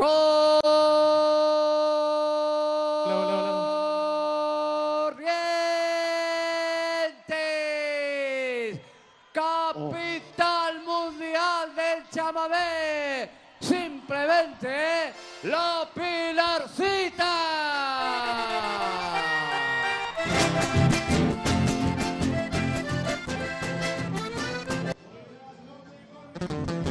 Corrientes, capital mundial del chamamé, simplemente la Pilarcita. Y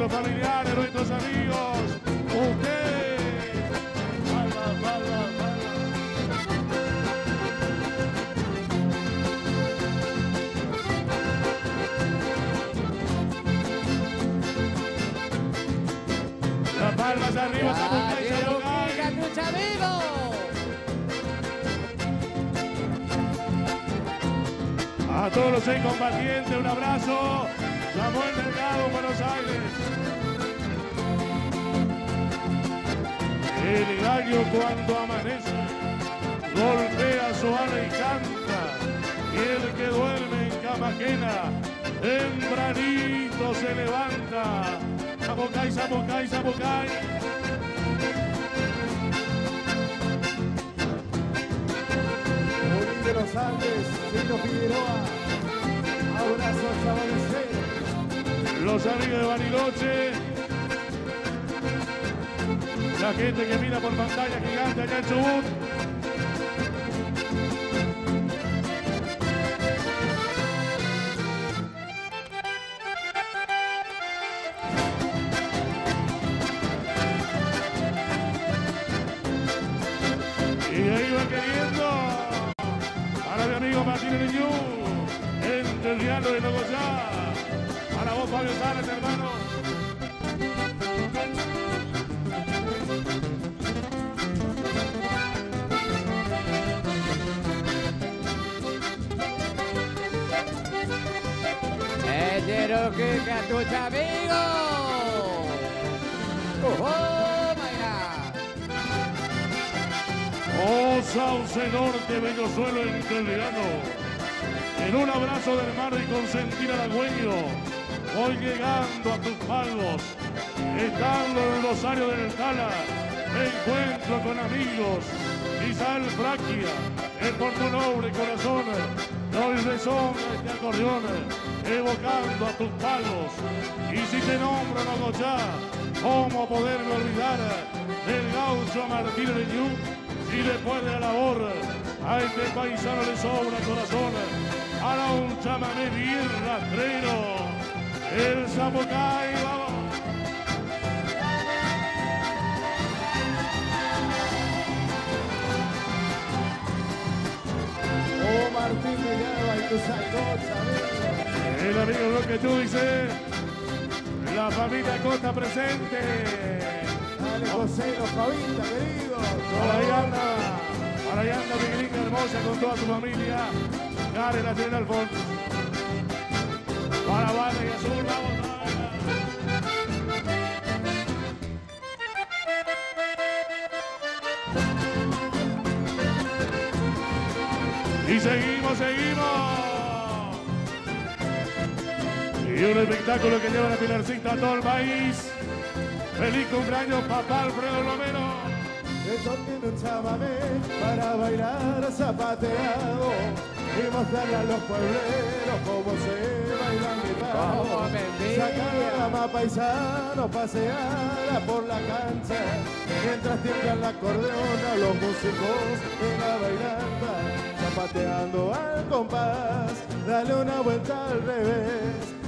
nuestros familiares, nuestros amigos, ustedes. Palmas, palmas, palmas. Las palmas arriba, Zapucay, Zapucay. Catucha amigo. A todos los seis combatientes, un abrazo. Samuel Delgado, Buenos Aires. El gallo cuando amanece, golpea su ala y canta. Y el que duerme en cama ajena, tempranito se levanta. Zapucay, Zapucay, Zapucay. Morín de los Andes, Chino Figueroa, abrazo Chavalesé, los amigos de Bariloche, la gente que mira por pantalla gigante allá en Chubut. Y ahí va queriendo para mi amigo Martín Niñú, entre el diablo de Nogoyá. El Cherokee Catucha amigo. Oh, my God. Oh, Sauce Norte. En un abrazo del mar y consentir halagüeño. Voy llegando a tus pagos. Estando en el Rosario del Tala. Me encuentro con amigos. Isal Fraquia. El por tu noble corazón. Doy rezón a este acordeón. Evocando a tus pagos. Y si te nombro Nogochá, ¿cómo poderme olvidar del gaucho Martín Leñú? Si después de la labor a este paisano le sobra corazón, hará un chamamé bien rastrero. El Zapucay, vamos. Martín Villaba y tu salcocha, El amigo lo que tú dices, la familia Costa presente. Dale José, los Fabita, querido. Para ahí anda, para ahí anda mi gringa hermosa con toda su familia. Karen, la tiene Alfonso. Para Vale y Azul, vamos. Y un espectáculo que lleva la Pilarcita a todo el país. Feliz cumpleaños, papá Alfredo Romero. Eso tiene un chamamé para bailar zapateado y mostrarle a los puebleros cómo se baila mi Cómo me envidia. Sacar a la paisano, pasear por la cancha, mientras tiembla el acordeón a los músicos en la bailanta, zapateando al compás, dale una vuelta al revés,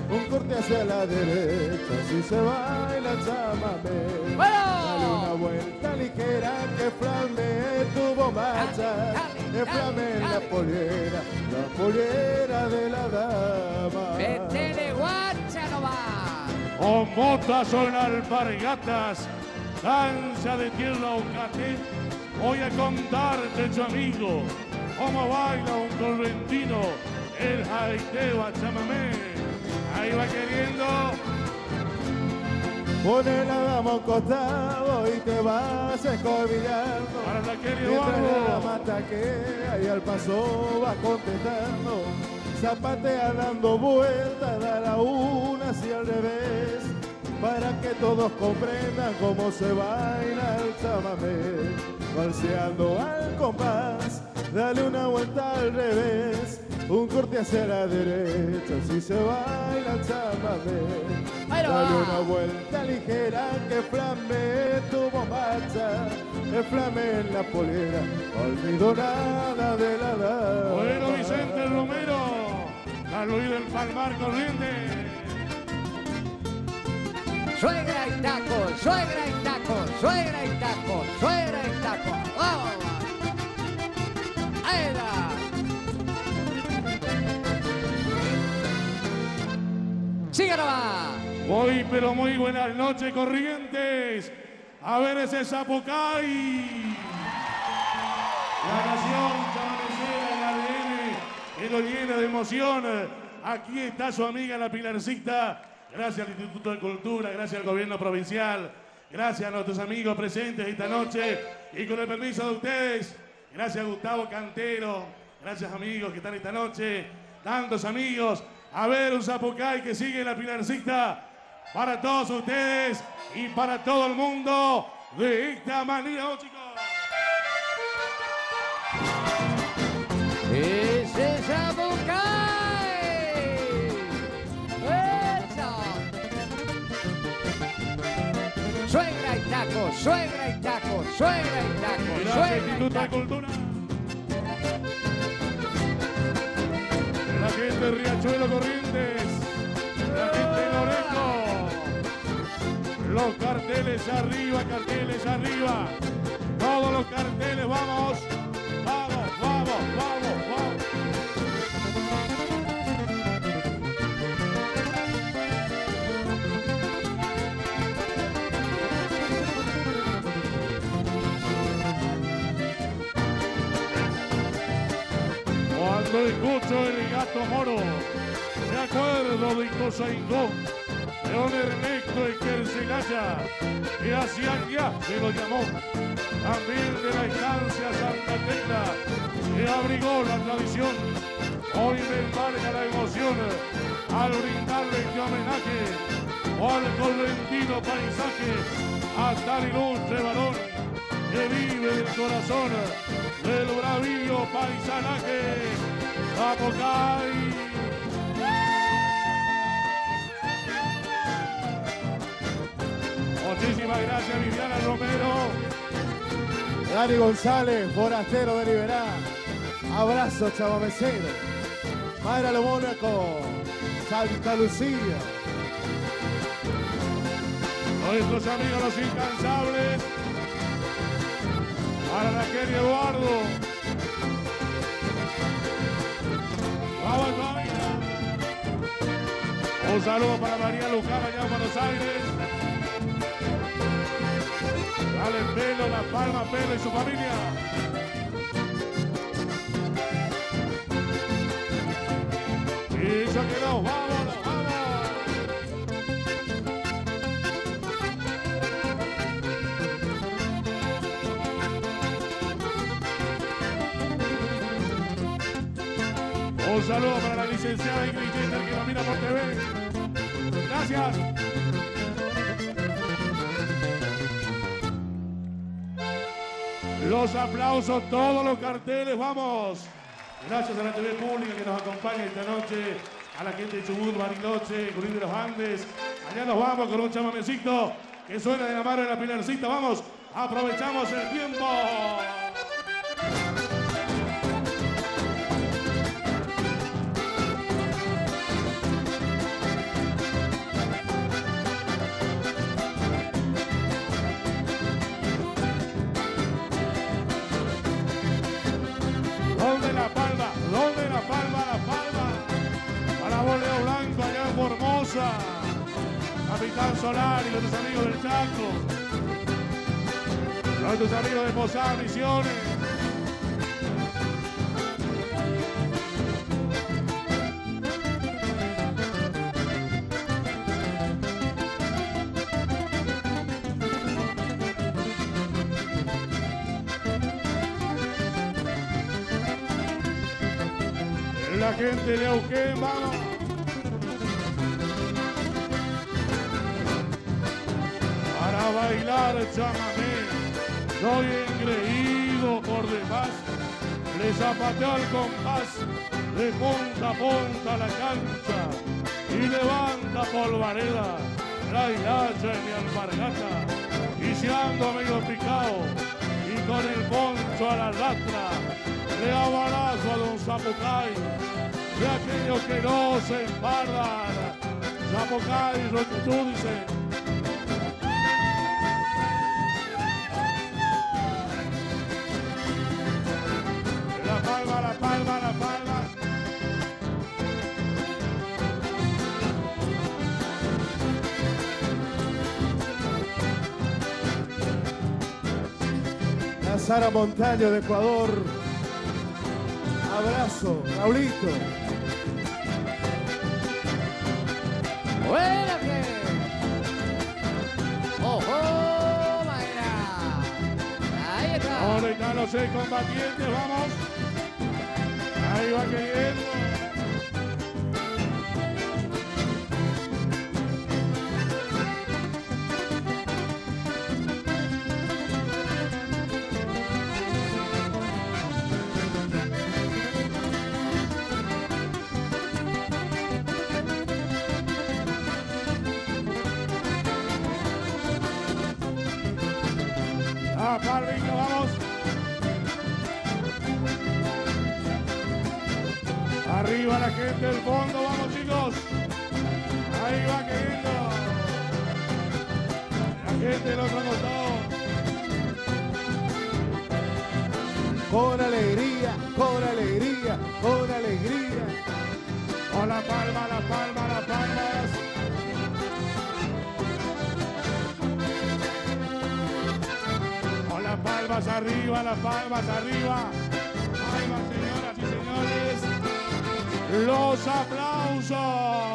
hacia la derecha, si se baila chamamé. Dale una vuelta ligera que flame tuvo marcha. Que flame la polera, la polera de la dama. Metele guacha nomás. Con botas o en alpargatas, danza de tierra o cate, voy a contarte, tu amigo, cómo baila un correntino, el jaiteo a chamamé. Ahí va queriendo. Pone la dama a un costado y te vas. Para la Kelly Mientras la dama taquea y al paso va contestando. Zapatea dando vueltas, da la una hacia al revés. Para que todos comprendan cómo se baila el chamamé. Balseando al compás, dale una vuelta al revés. Un corte hacia la derecha, si se baila el chamamé. Dale va. una vuelta ligera que flame tu bombacha, que flame en la polera, almidonada de la dama. Bueno, Vicente Romero, a Luis del Palmar Corriente. Suegra y taco, suegra y taco, suegra y taco, suegra y taco. Vamos. Ahí va. Sigue nomás. Muy, pero muy buenas noches, Corrientes. A ver ese Zapucay. La nación chamanecera, el ADN, que lo llena de emoción. Aquí está su amiga la Pilarcita. Gracias al Instituto de Cultura, gracias al gobierno provincial, gracias a nuestros amigos presentes esta noche. Y con el permiso de ustedes, gracias a Gustavo Cantero, gracias amigos que están esta noche, tantos amigos. A ver un Zapucay que sigue la Pilarcita para todos ustedes y para todo el mundo de esta manera, ¡Oh, chicos. Ese Zabucay. Eso. Suegra y taco, suegra y taco, suegra y taco, suegra y taco. Cultura. La gente Riachuelo Corrientes. La gente Loreto. Los carteles arriba, carteles arriba. Todos los carteles, vamos. Vamos, vamos, vamos, vamos. Cuando escucho el moro, me acuerdo de Itozaingó, de don Ernesto Equercelaya, que hacía ya se lo llamó, también de la estancia Santa Tecla, que abrigó la tradición. Hoy me embarga la emoción al brindarle este homenaje o al correntino paisaje a tal ilustre varón que vive del corazón del bravío paisanaje. Muchísimas gracias Viviana Romero. Dani González, forastero de Liberá. Abrazo, chavamecero. Mayra Lo Mónaco, Santa Lucía. Nuestros amigos los incansables. Para Raquel y Eduardo. Un saludo para María Luján allá en Buenos Aires. Dale pelo, la palma, pelo y su familia. Y se quedó, vámonos, vamos. Un saludo para la licenciada Ingrid Jeter que nos mira por TV. Gracias. Los aplausos, todos los carteles, vamos. Gracias a la TV pública que nos acompaña esta noche, a la gente de Chubut, Bariloche, Currín de los Andes. Allá nos vamos con un chamamecito que suena de la mano de la Pilarcita. Vamos, aprovechamos el tiempo. Capitán Solar y nuestros amigos del Chaco, nuestros amigos de Posada Misiones. La gente de Auquén, vamos. Bailar chamamé, soy engreído por demás. Le zapateo al compás, de punta a punta la cancha y levanta polvareda la hilacha en mi alpargata, ando medio picado y con el poncho a la latra le da balazo a don Zapucay, de aquellos que no se empardan. Zapucay, lo que tú dices. Palma, la palma, la Sara Montaño de Ecuador. Abrazo, Raulito. ¡Buena que! ¡Ojo! ¡Baila! Ahí está. Ahora están los seis combatientes, vamos. Ahí va queriendo. La del fondo, vamos chicos. Ahí va queriendo. La gente del otro costado. Con alegría, con alegría, con alegría. Con la palma, la palma, las palmas. Con las palmas arriba, las palmas arriba. Los aplausos.